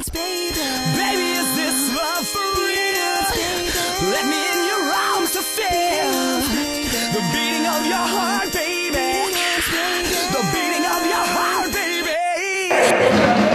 dance, baby. Baby, is this love for real? Dance, Let me in your arms to feel dance, the beating of your heart, baby. Dance, the beating of your heart, baby.